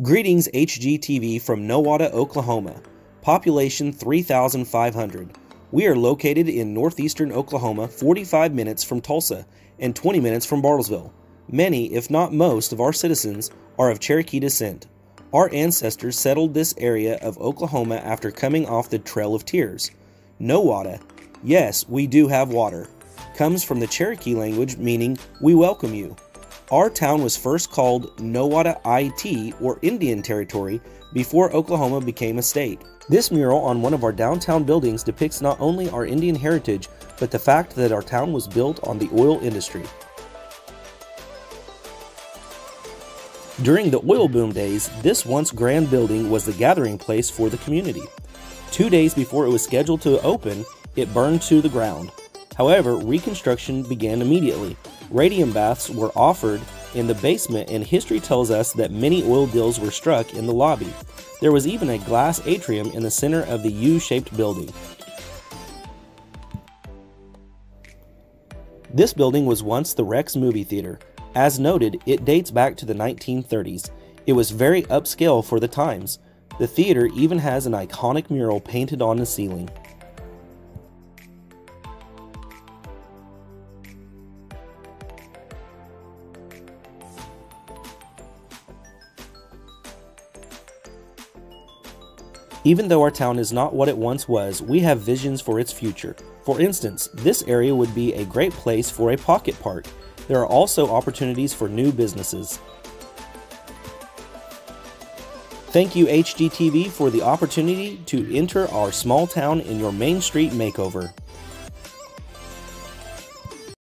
Greetings HGTV from Nowata, Oklahoma. Population 3,500. We are located in northeastern Oklahoma, 45 minutes from Tulsa and 20 minutes from Bartlesville. Many, if not most, of our citizens are of Cherokee descent. Our ancestors settled this area of Oklahoma after coming off the Trail of Tears. Nowata, yes, we do have water, comes from the Cherokee language meaning we welcome you. Our town was first called Nowata IT, or Indian Territory, before Oklahoma became a state. This mural on one of our downtown buildings depicts not only our Indian heritage, but the fact that our town was built on the oil industry. During the oil boom days, this once grand building was the gathering place for the community. Two days before it was scheduled to open, it burned to the ground. However, reconstruction began immediately. Radium baths were offered in the basement, and history tells us that many oil deals were struck in the lobby. There was even a glass atrium in the center of the U shaped building. This building was once the Rex movie theater. As noted, it dates back to the 1930s. It was very upscale for the times. The theater even has an iconic mural painted on the ceiling. Even though our town is not what it once was, we have visions for its future. For instance, this area would be a great place for a pocket park. There are also opportunities for new businesses. Thank you HGTV for the opportunity to enter our small town in your Main Street makeover.